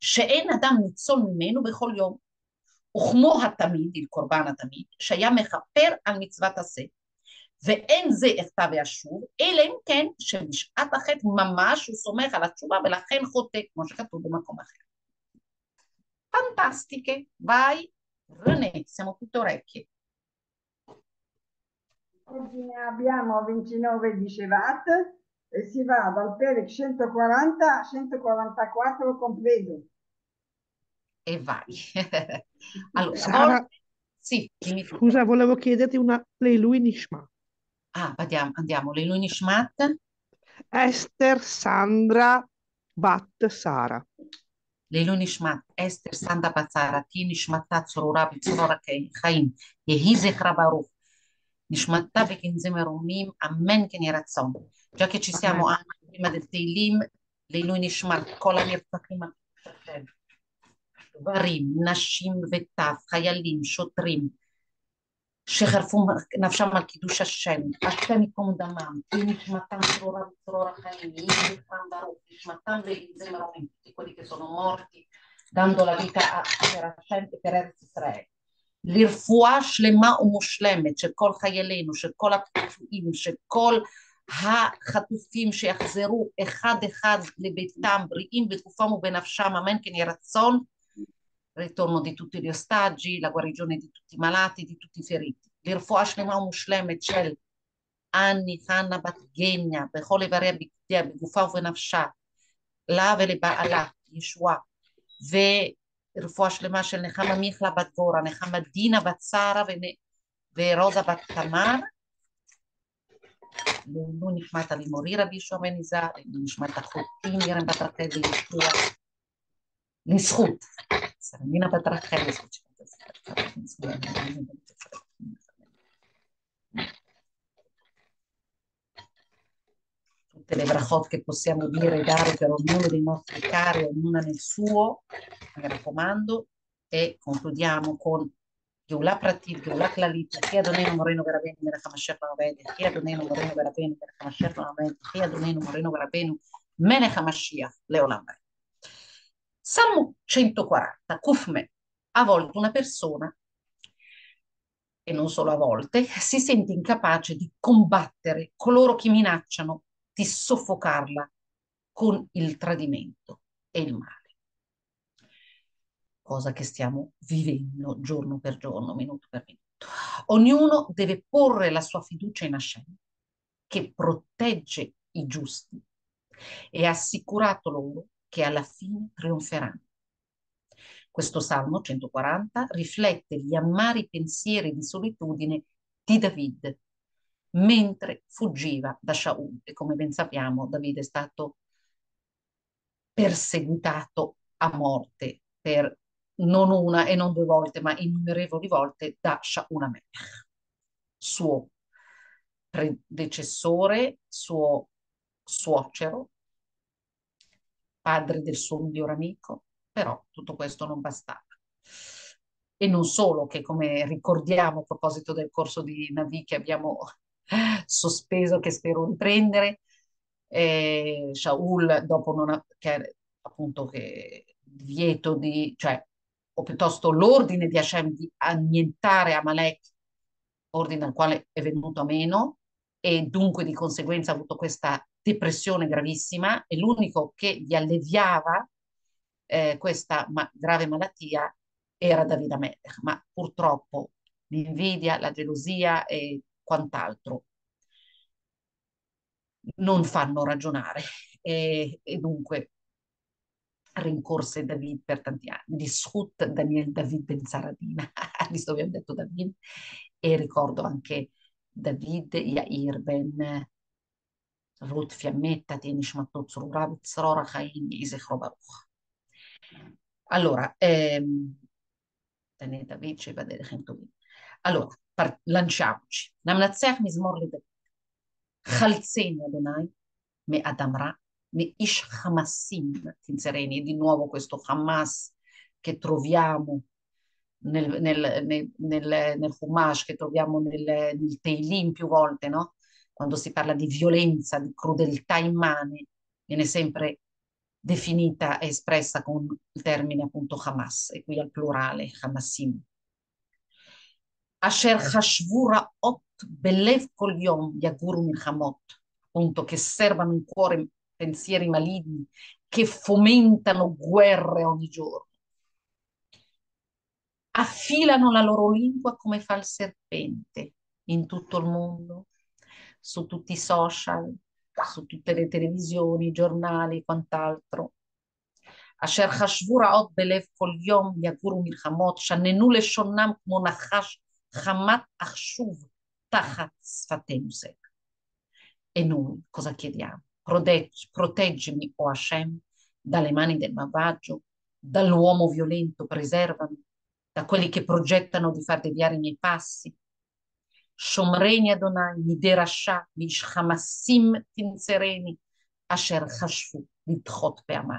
שאין אדם ניצול ממנו בכל יום. וכמו התמיד, עם קורבן התמיד, שהיה מכפר על מצוות עשה. ואין זה אחטא ואשוב, אלא אם כן שבשעת החטא ממש הוא סומך על התשובה ולכן חוטא, כמו שכתוב במקום אחר. Fantastiche, vai René, siamo tutto orecchie. Oggi ne abbiamo 29 dicevate e si va dal Perec 140 a 144 completo. E vai. allora, Sara, volte... Sì, dimmi tu. scusa, volevo chiederti una Leilui Nishma. Ah, andiamo, andiamo. Leilu Nishmat, Esther Sandra Bat Sara. לעילוי נשמת אסתר סנדה בצרה, תהי נשמתה צרורה בצרור החיים, יהי זכרה ברוך. נשמתה בגנזי מרומים, אמן כן יהי רצון. Già che ci siamo anche prima del Teilim, לעילוי נשמת כל הנרצחים על השם. גברים, נשים וטף, חיילים, שוטרים, שחרפו נפשם על קידוש השם, השם ייקום דמם, תהי נשמתם צרורה בצרור החיים, יהי זכרם ברוך, נשמתם quelli che sono morti, dando la vita a, per Eretz Israele. לרפואה שלמה ומושלמת של כל חיילינו, של כל הפצועים, של כל החטופים שיחזרו אחד אחד לביתם, בריאים בגופם ובנפשם, אמן כן יהי רצון, ritorno di tutti gli ostaggi, la guarigione di tutti i malati, di tutti i feriti. לרפואה שלמה ומושלמת של אני, חנה בת גניה, בכל איבריה בגדיה, בגופה ובנפשה, לה ולבעלה, ישועה, ורפואה שלמה של נחמה מיכלה בת דבורה, נחמה דינה בת שרה ונ- ורוזה בת תמר, לעילוי נשמת הלימורי רבי יהושע בן יזהר, לעילוי נשמת אחותי מרים בת רחל וישוע, לזכות, סרמינה בת רחל, לזכות tutte le brachot che possiamo dire e dare per ognuno dei nostri cari, ognuna nel suo, mi raccomando, e concludiamo con גאולה פרטית, גאולה כללית, יחי אדוננו מורנו ורבנו מלך המשיח לעובד, יחי אדוננו מורנו ורבנו מלך המשיח לעובד, יחי אדוננו מורנו ורבנו מלך המשיח לעולם ועד. Salmo 140, Kufme, a volte una persona, e non solo a volte, si sente incapace di combattere coloro che minacciano di soffocarla con il tradimento e il male. Cosa che stiamo vivendo giorno per giorno, minuto per minuto. Ognuno deve porre la sua fiducia in Hashem, che protegge i giusti e ha assicurato loro che alla fine trionferanno. Questo Salmo 140 riflette gli amari pensieri di solitudine di David mentre fuggiva da Shaul e come ben sappiamo David è stato perseguitato a morte per non una e non due volte ma innumerevoli volte da Shaul Amelech, suo predecessore, suo suocero, padre del suo miglior amico, però tutto questo non bastava. E non solo che, come ricordiamo a proposito del corso di Navi che abbiamo sospeso, che spero riprendere, eh, Shaul, dopo non ha, che, appunto che divieto di, cioè, o piuttosto l'ordine di Hashem di annientare Amalek, ordine al quale è venuto a meno, e dunque di conseguenza ha avuto questa depressione gravissima e l'unico che gli alleviava eh, questa ma- grave malattia era Davide Amelech, ma purtroppo l'invidia, la gelosia e quant'altro non fanno ragionare. E, e dunque rincorse David per tanti anni, di Schut Daniel David Ben Saradina, visto abbiamo detto David, e ricordo anche David Yair Ben roet fiammetta, tieni schmattozzo rurav, tzrora chaim, isechro baruch. Allora, ehm, tenete a vice, va delle centovine. Allora, lanciamoci. Namnazzeach mizmor le David. Chalzeni Adonai, me Adamra, me Ish Hamassin, Tinzereni, e di nuovo questo Hamas che troviamo nel, nel, nel, nel, nel Humash, che troviamo nel, nel Teilim più volte, no? Quando si parla di violenza, di crudeltà immane, viene sempre definita e espressa con il termine appunto Hamas, e qui al plurale, Hamassim. Asher Hashvura Ot Belev Kol Yom Yaguru Milchamot, appunto che servano in cuore pensieri maligni, che fomentano guerre ogni giorno. Affilano la loro lingua come fa il serpente in tutto il mondo, su tutti i social, su tutte le televisioni, i giornali e quant'altro. אשר חשבו רעות בלב כל יום יגורו מלחמות, שננו לשונם כמו נחש חמת אחשוב תחת שפתנו סלע. E noi cosa chiediamo? Proteggi, proteggimi, o Hashem, dalle mani del malvagio, dall'uomo violento, preservami, da quelli che progettano di far deviare i miei passi. שומרני אדוני, מידי רשע, ואיש חמסים תמצרני, אשר חשבו לדחות בעמל.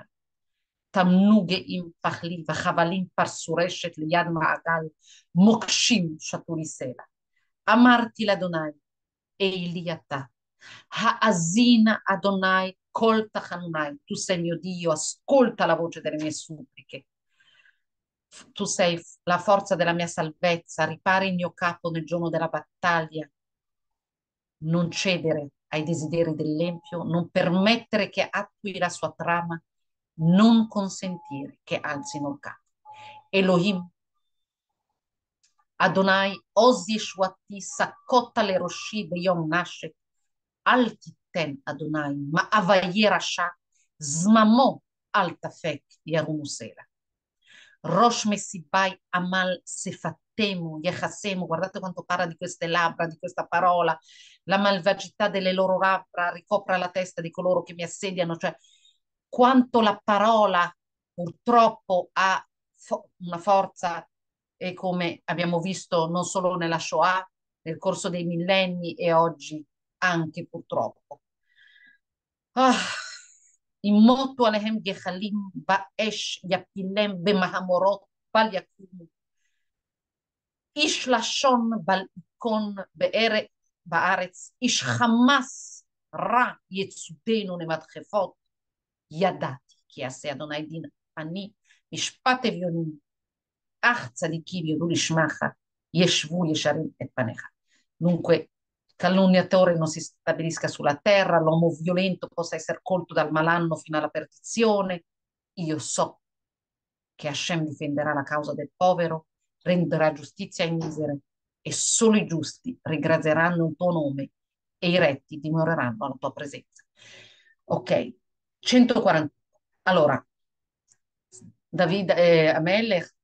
טמנו גאים פחלי וחבלים פרסו רשת ליד מעגל, מוקשים שתו לי סלע. אמרתי לאדוני, אלי אתה, האזינה אדוני כל תחנוני, תוסם יודי יועסקול תלוות שדרם יסו פריקה. Tu sei la forza della mia salvezza, ripari il mio capo nel giorno della battaglia. Non cedere ai desideri dell'empio, non permettere che attui la sua trama, non consentire che alzino il capo. Elohim, Adonai, Ozi Shwati, Sakotta le Roshi Beyom Nashet, Al Titten Adonai, Ma Avaye Rasha, Zmamo Al Tafek Yarumusera. Rosh Messibai Amal Sefattemu, Yechasemu, guardate quanto parla di queste labbra, di questa parola, la malvagità delle loro labbra ricopra la testa di coloro che mi assediano, cioè quanto la parola purtroppo ha fo una forza e come abbiamo visto non solo nella Shoah, nel corso dei millenni e oggi anche purtroppo. Ah ימותו עליהם גחלים באש, יפילם במהמורות, בל יקומו. איש לשון בל ייכון בארץ, איש חמס רע יצותנו למדחפות. ידעתי כי יעשה אדוני דין אני, משפט אביונים, אך צדיקים יודו לשמך, ישבו ישרים את פניך. Dunque, calunniatore non si stabilisca sulla terra, l'uomo violento possa essere colto dal malanno fino alla perdizione. Io so che Hashem difenderà la causa del povero, renderà giustizia ai miseri e solo i giusti ringrazieranno il tuo nome e i retti dimoreranno alla tua presenza. Ok, 140. Allora, David eh, Amelech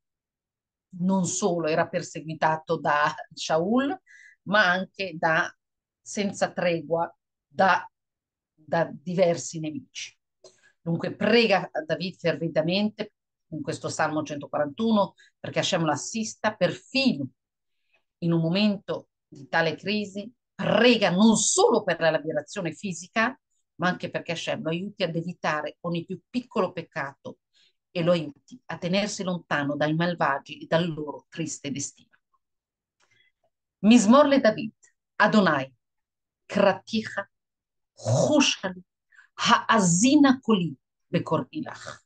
non solo era perseguitato da Shaul, ma anche da senza tregua da, da diversi nemici. Dunque prega David fervidamente in questo Salmo 141 perché Hashem lo assista perfino in un momento di tale crisi, prega non solo per la liberazione fisica, ma anche perché Hashem lo aiuti ad evitare ogni più piccolo peccato e lo aiuti a tenersi lontano dai malvagi e dal loro triste destino. Mismorle David, Adonai, קראתיך, חושה לי, האזינה קולי בקוראי לך.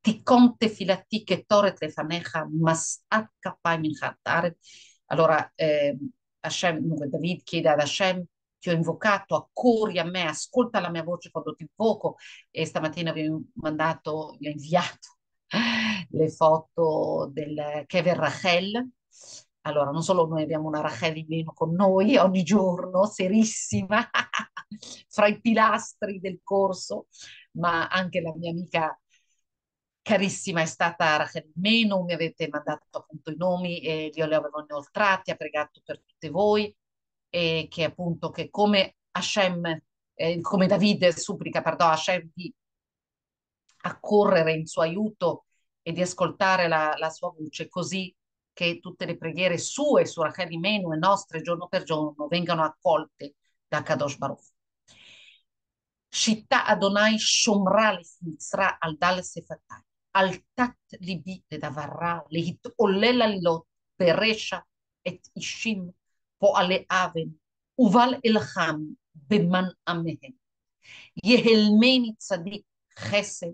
תיקום תפילתי כתורת לפניך, משאת כפיים מנחת הארץ. Allora, eh, Hashem, David chiede ad Hashem, ti ho invocato, accori a me, ascolta la mia voce quando ti invoco. E stamattina vi ho mandato, vi ho inviato le foto del Kever Rachel, allora, non solo noi abbiamo una Rachel in meno con noi ogni giorno, serissima, fra i pilastri del corso, ma anche la mia amica carissima è stata Rachel Meno, mi avete mandato appunto i nomi e io li avevo inoltrati, ha pregato per tutte voi e che appunto che come Hashem eh, come Davide supplica, perdono, Hashem di accorrere in suo aiuto e di ascoltare la, la sua voce, così che tutte le preghiere sue su Rachel Imenu e nostre giorno per giorno vengano accolte da Kadosh Baruch. שיטה אדוני שומרה לפניצרה על דל שפתיים, על תת ליבי לדבר רע, להתעולל עלילות ברשע את אישים פועלי אוון, ובל אלחם במנעה מהם. יהלמני צדיק חסד,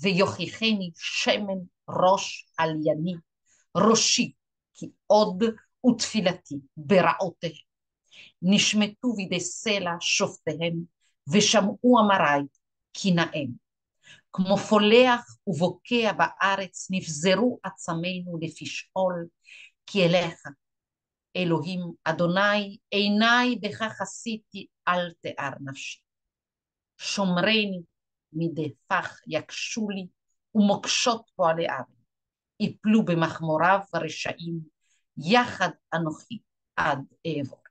ויוכיחני שמן ראש על יני, ראשי כי עוד ותפילתי ברעותיהם. נשמטו בידי סלע שופטיהם, ושמעו אמרי כי נאם. כמו פולח ובוקע בארץ נפזרו עצמינו לפשאול, כי אליך, אלוהים אדוני, עיניי בכך עשיתי, אל תיאר נפשי. שומרני מדי פח יקשו לי, ומוקשות פועלי אבן. יפלו במחמוריו הרשעים, יחד אנוכי ad Evo.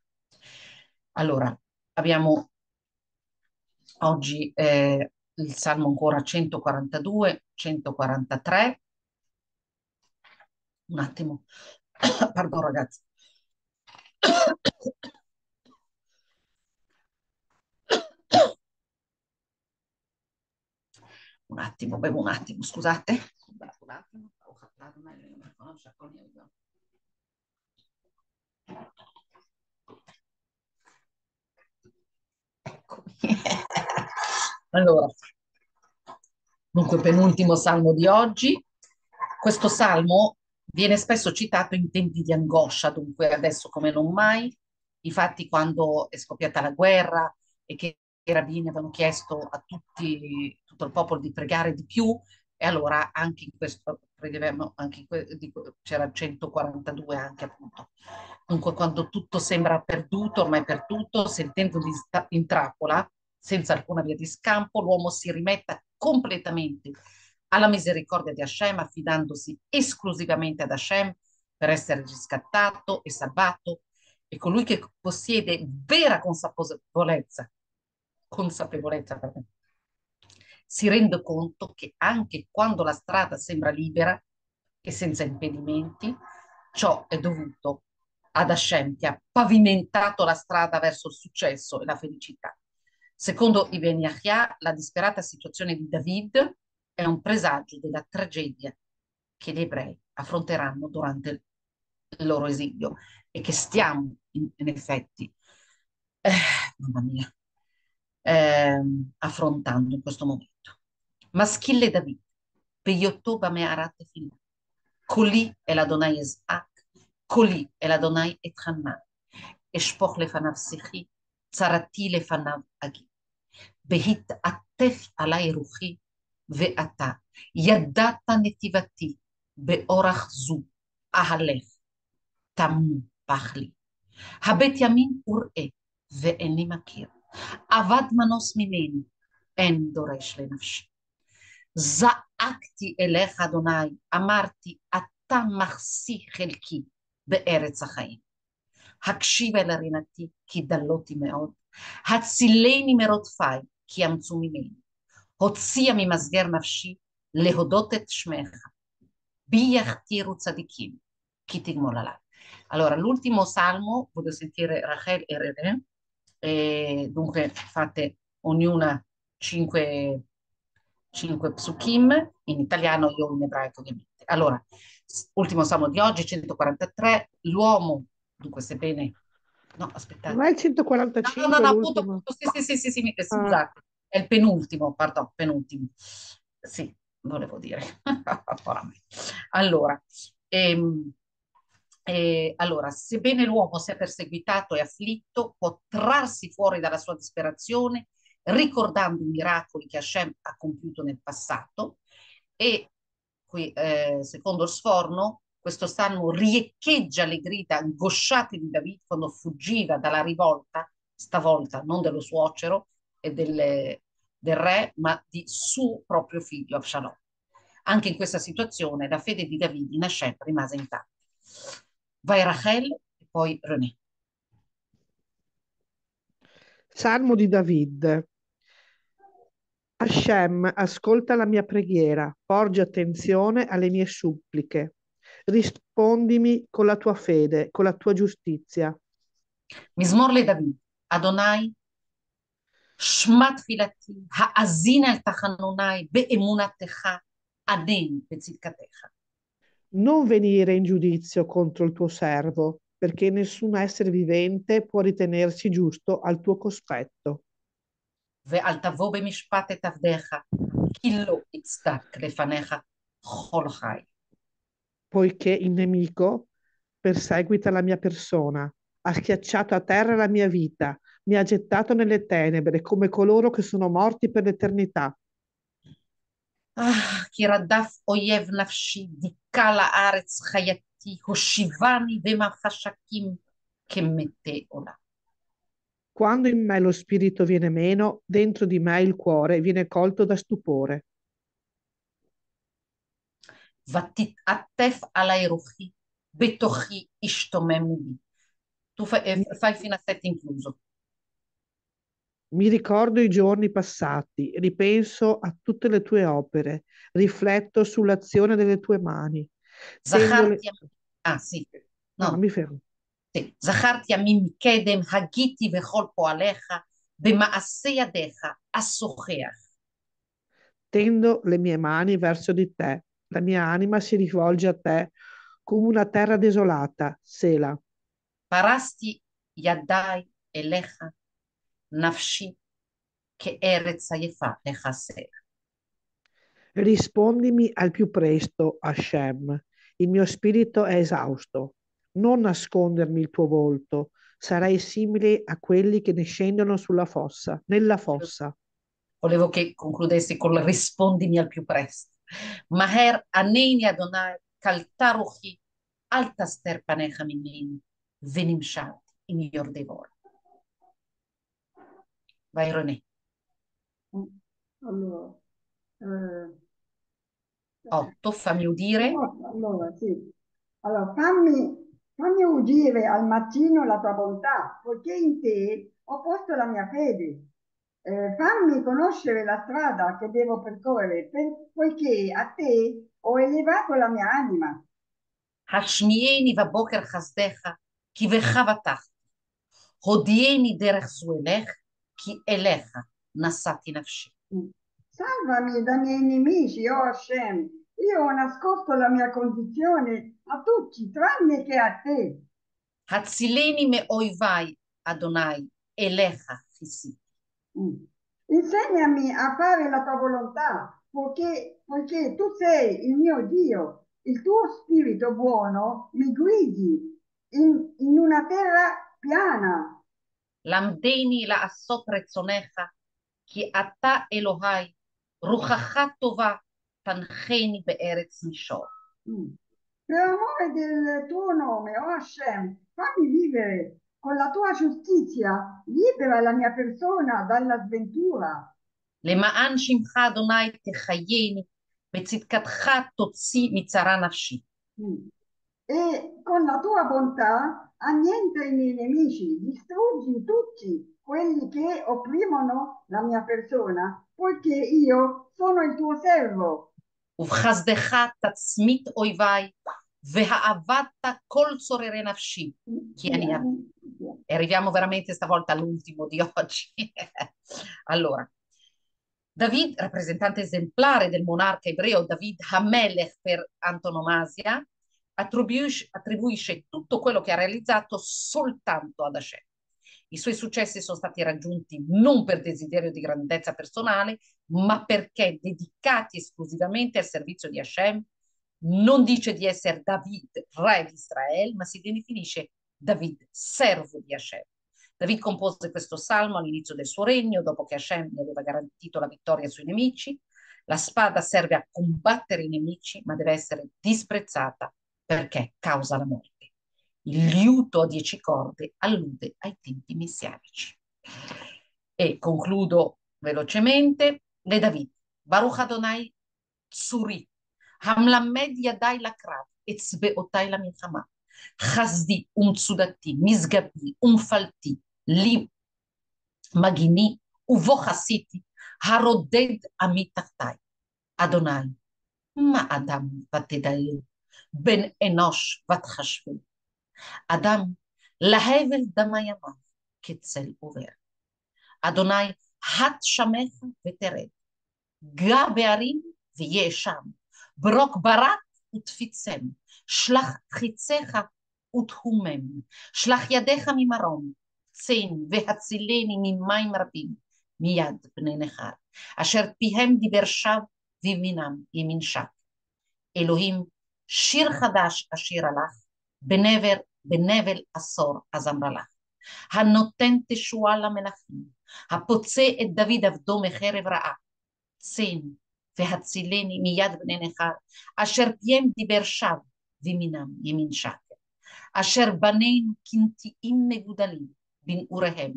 Allora, abbiamo oggi eh, il Salmo ancora 142, 143. Un attimo, pardon ragazzi. Un attimo, bevo un attimo, scusate. Un attimo, ho captato meglio, non conosce con io. Eccomi. Allora, dunque penultimo salmo di oggi. Questo salmo viene spesso citato in tempi di angoscia, dunque adesso come non mai. Infatti quando è scoppiata la guerra e che i rabbini avevano chiesto a tutti, tutto il popolo di pregare di più, e allora anche in questo anche in que- c'era 142 anche appunto. Dunque quando tutto sembra perduto, ormai perduto, sentendo di in trappola, senza alcuna via di scampo, l'uomo si rimetta completamente alla misericordia di Hashem, affidandosi esclusivamente ad Hashem per essere riscattato e salvato. E colui che possiede vera consapevolezza, consapevolezza pardon, si rende conto che anche quando la strada sembra libera e senza impedimenti, ciò è dovuto ad Hashem che ha pavimentato la strada verso il successo e la felicità. Secondo Ibn Yahya, la disperata situazione di David è un presagio della tragedia che gli ebrei affronteranno durante il loro esilio e che stiamo in, in effetti, eh, mamma mia, eh, affrontando in questo momento. Maschile David, Peyotoba Me'arat Filah, Coli è l'Adonai Isaac, קולי אל אדוני אתחנן, אשפוך לפניו שיחי, צרתי לפניו אגיד. בהתעטף עלי רוחי, ואתה ידעת נתיבתי, באורח זו אהלך, תמו פח לי. הבט ימין וראה, ואיני מכיר. אבד מנוס ממני, אין דורש לנפשי. זעקתי אליך, אדוני, אמרתי, אתה מחסי חלקי, בארץ החיים. הקשיב אל רינתי, כי דלותי מאוד. הצילני מרודפיי, כי אמצו ממני. הוציאה ממסגר נפשי להודות את שמך. בי יכתירו צדיקים, כי תגמול עליי. Allora, l'ultimo salmo, voglio sentire Rachel e René, eh, dunque fate ognuna cinque, cinque psukim, in italiano io in ebraico ovviamente. Allora, ultimo salmo di oggi, 143, l'uomo, dunque sebbene... No, aspettate. Non è il 145 No, no, no, appunto, appunto, sì, sì, sì, sì, sì, ah. scusate, è il penultimo, pardon, penultimo. Sì, volevo dire. allora, ehm, eh, allora, sebbene l'uomo sia perseguitato e afflitto, può trarsi fuori dalla sua disperazione ricordando i miracoli che Hashem ha compiuto nel passato e qui, eh, secondo sforno, questo salmo riecheggia le grida angosciate di David quando fuggiva dalla rivolta, stavolta non dello suocero e del, del re, ma di suo proprio figlio Absalom. Anche in questa situazione la fede di David in Hashem rimase intatta. Vai Rachel e poi René. Salmo di David. Hashem, ascolta la mia preghiera, porgi attenzione alle mie suppliche. Rispondimi con la tua fede, con la tua giustizia. מזמור לדוד, אדוני, שמע תפילתי, האזין אל תחנוני באמונתך, ענני בצדקתך. Non venire in giudizio contro il tuo servo, perché nessun essere vivente può ritenersi giusto al tuo cospetto. ואל תבוא במשפט את עבדיך, כי לא יצדק לפניך כל חי. poiché il nemico perseguita la mia persona, ha schiacciato a terra la mia vita, mi ha gettato nelle tenebre come coloro che sono morti per l'eternità. כי רדף אויב נפשי, דיכא לארץ חייתי, הושיבני במחשכים כמתי עולם. Quando in me lo spirito viene meno, dentro di me il cuore viene colto da stupore. ותתעטף עלי רוחי, בתוכי ישתומם ליבי. Tu fai, eh, Mi ricordo i giorni passati, ripenso a tutte le tue opere, rifletto sull'azione delle tue mani. Tengo le- זכרתי, אה, sì, No, no, mi fermo. sì. זכרתי ימים מקדם, הגיתי וכל פועליך, במעשה ידיך אשוחח. Tendo le mie mani verso di te, la mia anima si rivolge a te come una terra desolata, Sela. פרסתי nafshi che Erez Yefa e Haser. Rispondimi al più presto, Hashem. Il mio spirito è esausto. Non nascondermi il tuo volto. Sarai simile a quelli che ne scendono sulla fossa, nella fossa. Volevo che concludessi con la rispondimi al più presto. Maher aneni Adonai kaltaruchi altaster panecha mimin venim shalti in yor devora. Vai René. Allora, eh, 8. Fammi udire. allora, sì. Allora, fammi, fammi udire al mattino la tua bontà, poiché in te ho posto la mia fede. Eh, fammi conoscere la strada che devo percorrere, per- poiché a te ho elevato la mia anima. השמיעני בבוקר חסדך, כי בך בטחתי. הודיעני דרך זו אלך, כי אליך נשאתי נפשי. Salvami dai miei nemici, oh Hashem. Io ho nascosto la mia condizione a tutti, tranne che a te. הצילני מאויביי, אדוני, אליך כיסיתי. Mm. Insegnami a fare la tua volontà, poiché, poiché tu sei il mio Dio, il tuo spirito buono mi guidi in, in una terra piana. למדני לעשות רצונך, כי אתה אלוהי, רוחך טובה, תנחני בארץ מישור. Mm. Amore del tuo nome, oh Hashem, fammi vivere con la tua giustizia, libera la mia persona dalla sventura. למען שמך אדוני תחייני, בצדקתך תוציא מצרה נפשי. Mm. E con la tua bontà annienta i miei nemici, distruggi tutti quelli che opprimono la mia persona, poiché io sono il tuo servo. ובחסדך תצמית אויביי, והאבדת כל צוררי נפשי. Chi è E arriviamo veramente stavolta all'ultimo di oggi. allora, David, rappresentante esemplare del monarca ebreo David Hamelech per antonomasia, attribuisce, attribuisce tutto quello che ha realizzato soltanto ad Hashem. I suoi successi sono stati raggiunti non per desiderio di grandezza personale, ma perché dedicati esclusivamente al servizio di Hashem. Non dice di essere David, re di Israele, ma si definisce David, servo di Hashem. David compose questo salmo all'inizio del suo regno, dopo che Hashem gli aveva garantito la vittoria sui nemici. La spada serve a combattere i nemici, ma deve essere disprezzata perché causa la morte. Il liuto a dieci corde allude ai tempi messianici. E concludo velocemente. Le David, Baruch Adonai Tsuri, Hamlamed Yadai Lakrav, Etzbeotai la Milchama, Chazdi Umtsudati, Misgabi Umfalti, Li Magini Uvochasiti, Haroded Amitartai, Adonai, Ma Adam Vatedai בן אנוש ותחשבו. אדם להבל דמה ימיו כצל עובר. אדוני, הט שמך ותרד, גע בהרים ויהיה שם, ברוק ברק ותפיצם, שלח חיציך ותהומם, שלח ידיך ממרום, צן והצילני ממים רבים, מיד בני נכר, אשר פיהם דיבר שב וימינם ימין שק. אלוהים, שיר חדש אשיר לך, בנבר, בנבל עשור אזמרה לך. הנותן תשועה למלכים, הפוצע את דוד עבדו מחרב רעה, צן והצילני מיד בני נכר, אשר פיהם דיבר שב וימינם ימין שקר, אשר בנינו קנטיים מגודלים בנעוריהם,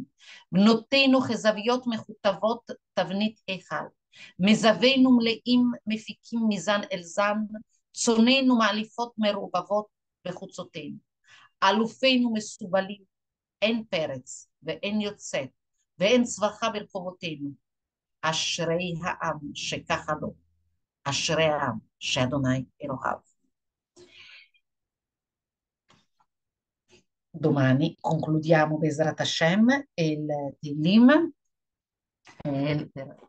בנותינו כזוויות מכותבות תבנית היכל, מזווינו מלאים מפיקים מזן אל זן, צוננו מאליפות מרובבות בחוצותינו, אלופינו מסובלים, אין פרץ ואין יוצאת ואין צווחה ברחובותינו, אשרי העם שככה לו, אשרי העם שאדוני אלוהיו. Domani concludiamo Besrat Hashem il Tehillim eh,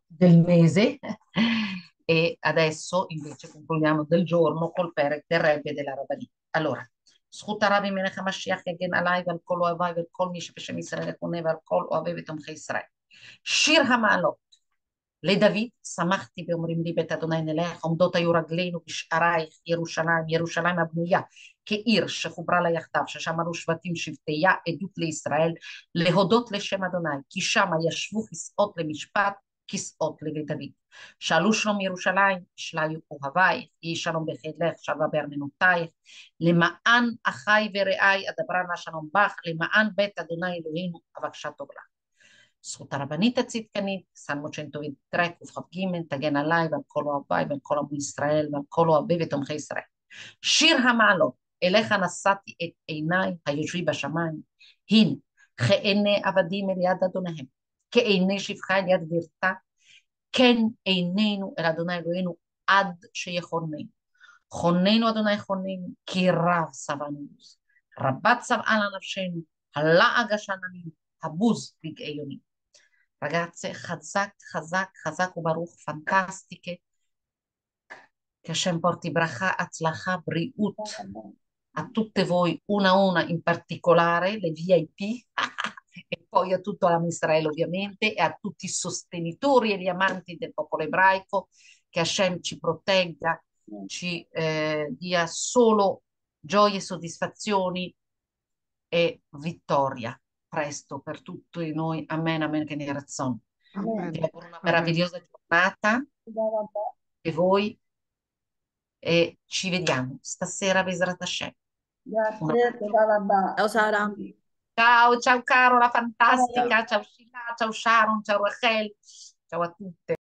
del mese e adesso invece concludiamo del giorno col Perek del Rebbe della Rabbani. Allora, זכות הרבי מלך המשיח יגן עליי ועל כל אוהביי ועל כל מי שבשם ישראל יחונה ועל כל אוהבי ותומכי ישראל. שיר המעלות לדוד שמחתי ואומרים לי בית אדוני נלך עומדות היו רגלינו בשערייך ירושלים ירושלים הבנויה כעיר שחוברה לה יחדיו ששם עלו שבטים שבטיה עדות לישראל להודות לשם אדוני כי שם ישבו כסאות למשפט כסאות לבית דוד. שאלו שלום ירושלים ישליו אוהבייך יהי שלום בחדלך שלווה בארמנותייך. למען אחי ורעי אדברה נא שלום בך למען בית אדוני אלוהינו אבקשה טוב לך. זכות הרבנית הצדקנית, סלמות שם טובים תראה קכ"ג, תגן עליי ועל כל אוהביי ועל כל עמו ישראל ועל כל אוהבי ותומכי ישראל. שיר המעלות, אליך נשאתי את עיניי היושבי בשמיים, הנה, כעיני עבדים אל יד אדוניהם, כעיני שפחה אל יד גבירתה, כן עינינו אל אדוני אלוהינו עד שיכוננו. חוננו אדוני חוננו, כי רב שבענו רבת צבעה לנפשנו, הלעג השננים, הבוז רגעי יונים. Ragazze, chazak, chazak, chazak וברוך, fantastiche. Che Hashem porti bracha, atzlacha, briut a tutte voi, una a una in particolare, le VIP, e poi a tutto l'Amisraele ovviamente, e a tutti i sostenitori e gli amanti del popolo ebraico, che Hashem ci protegga, ci eh, dia solo gioie, soddisfazioni e vittoria presto per tutti noi. Amen, amen, che ne razzon. Vi auguro una meravigliosa giornata e voi e ci vediamo stasera a Besrat Hashem. Grazie, Ciao Sara. Ciao, ciao Carola, fantastica, ciao Sheila, ciao Sharon, ciao Rachel, ciao a tutte.